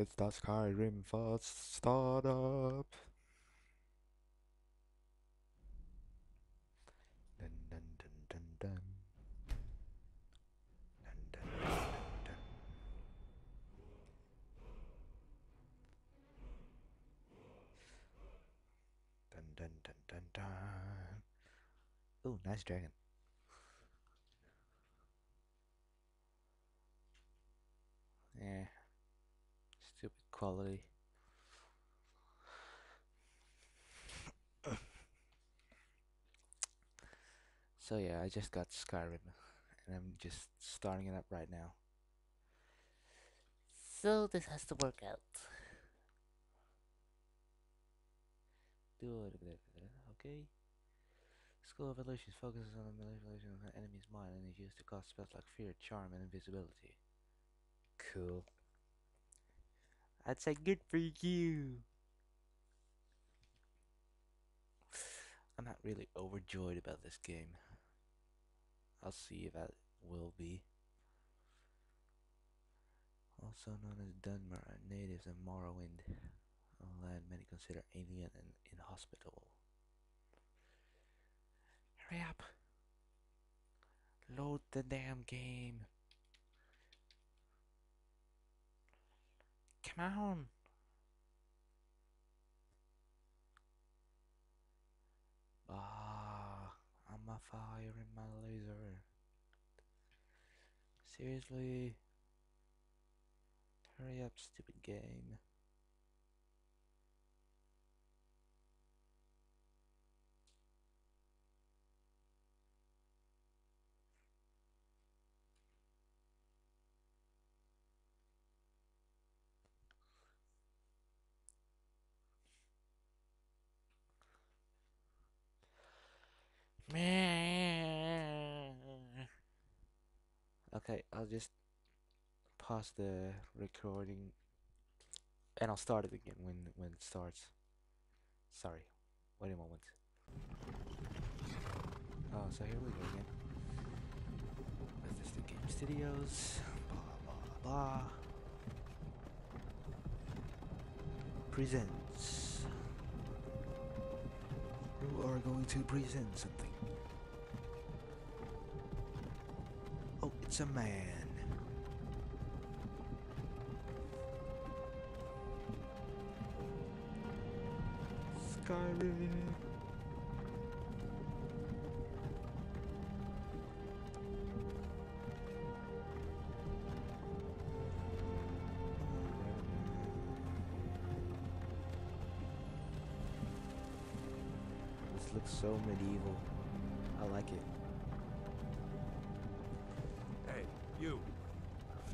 It's the Skyrim first startup. Dun dun dun dun dun. Dun dun dun dun dun. Ooh, nice dragon. Yeah. Stupid quality. so yeah, I just got Skyrim and I'm just starting it up right now. So this has to work out. Do it, uh, okay? School of Illusions focuses on the manipulation of an enemy's mind and is used to cast spells like fear, charm, and invisibility. Cool. I'd say good for you. I'm not really overjoyed about this game. I'll see if I will be. Also known as Dunmer, natives of Morrowind, a land many consider alien and inhospitable. Hurry up! Load the damn game! Come on! Ah, I'm a fire in my laser. Seriously? Hurry up, stupid game. Okay, I'll just pause the recording and I'll start it again when when it starts. Sorry. Wait a moment. Oh, so here we go again. Bethesda Game Studios. Blah blah blah. Presents. You are going to present something. It's a man. Skyrim. This looks so medieval. I like it.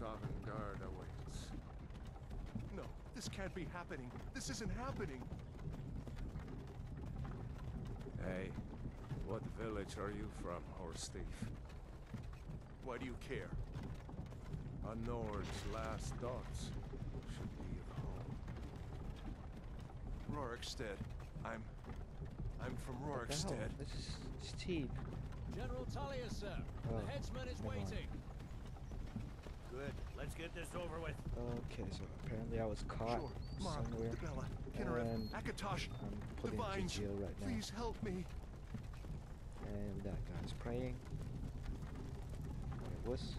but guard awaits. No, this can't be happening. This isn't happening. Hey, what village are you from, horse thief? Why do you care? A Nord's last thoughts should be of home. Rorikstead. I'm... I'm from What the hell? Rorikstead. This is Steve. General Tullius, sir. Oh, the headsman is never waiting. Good. Let's get this over with. Okay, so apparently I was caught Sure. Mark, somewhere. Dibella, Kynareth, and Akatosh, I'm put into jail right now. please help me. And that guy's praying. What it was.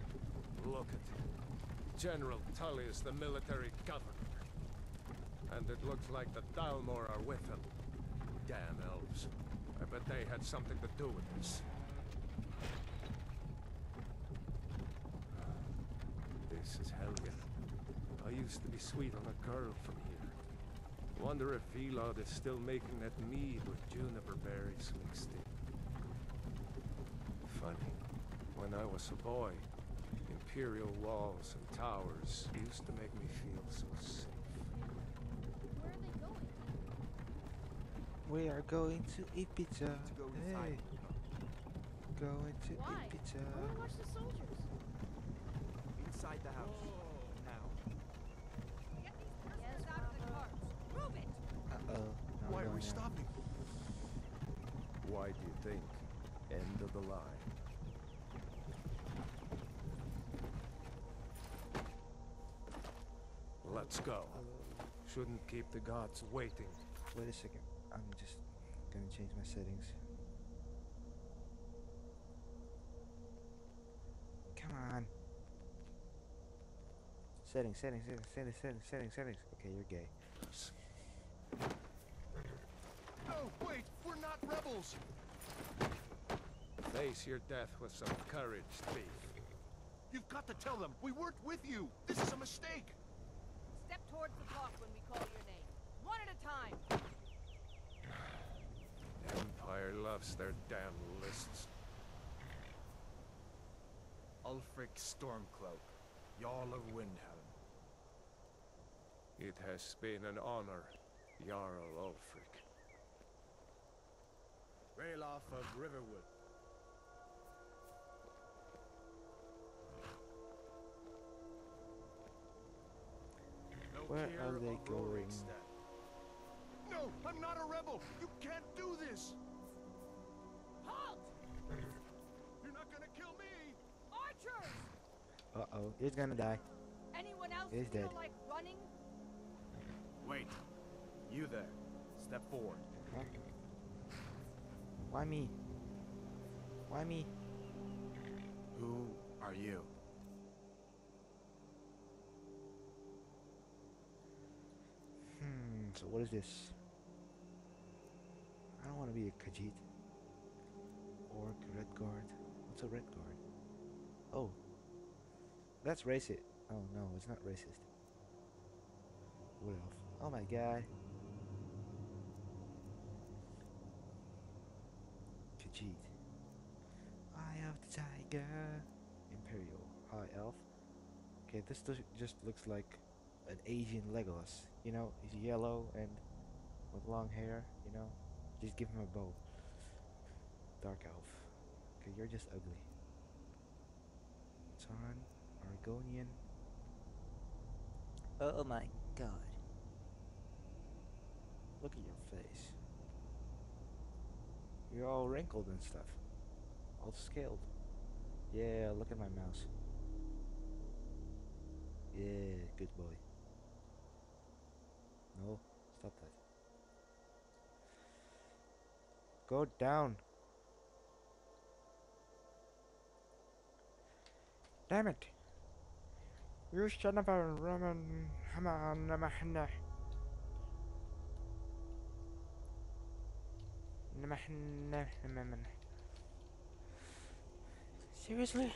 Look at him. General Tullius, the military governor. And it looks like the Thalmor are with him. Damn elves. I bet they had something to do with this. This is Helgen. I used to be sweet on a girl from here. Wonder if Elod is still making that mead with juniper berries mixed in. Funny. When I was a boy, imperial walls and towers used to make me feel so safe. Where are they going? We are going to eat pizza. go hey. Going to Why? eat. I want to watch the soldiers. Inside the house. Now. Yes, Papa. Uh-oh. Now Why we're we going out. stopping? Why do you think? End of the line. Let's go. Shouldn't keep the gods waiting. Wait a second. I'm just gonna change my settings. Come on. Settings, settings, settings, settings, settings, settings, settings. Okay, you're gay. Oh, wait! We're not rebels! Face your death with some courage, thief. You've got to tell them we weren't with you! This is a mistake! Step towards the clock when we call your name. One at a time. Empire loves their damn lists. Ulfric Stormcloak, Jarl of Windhelm. It has been an honor, Jarl Ulfric. Ralof of Riverwood. Where are they going? No! I'm not a rebel! You can't do this! Halt! You're not gonna kill me! Archers! Uh oh, he's gonna die. Anyone else He's feel dead. like running? Wait. You there. Step forward. Why me? Why me? Who are you? Hmm, so what is this? I don't want to be a Khajiit. Orc, Red Guard. What's a Redguard? Oh. That's racist. Oh no, it's not racist. What else? Oh my god. Khajiit. Eye of the Tiger. Imperial. High Elf. Okay, this just looks like an Asian Legolas. You know, he's yellow and with long hair, you know? Just give him a bow. Dark Elf. Okay, you're just ugly. Tarn, Argonian. Oh my god. Look at your face. You're all wrinkled and stuff. All scaled. Yeah, look at my mouse. Yeah, good boy. No, stop that. Go down. Damn it. You son of a Roman Seriously?